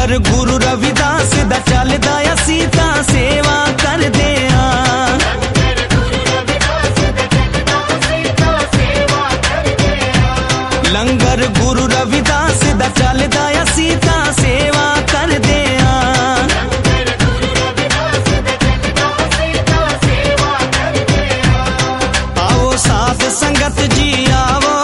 कर, गुरु रविदास दा दया सीता सेवा कर दे लंगर, गुरु रविदास दा दया सीता सेवा कर दे आओ साथ संगत जी आओ।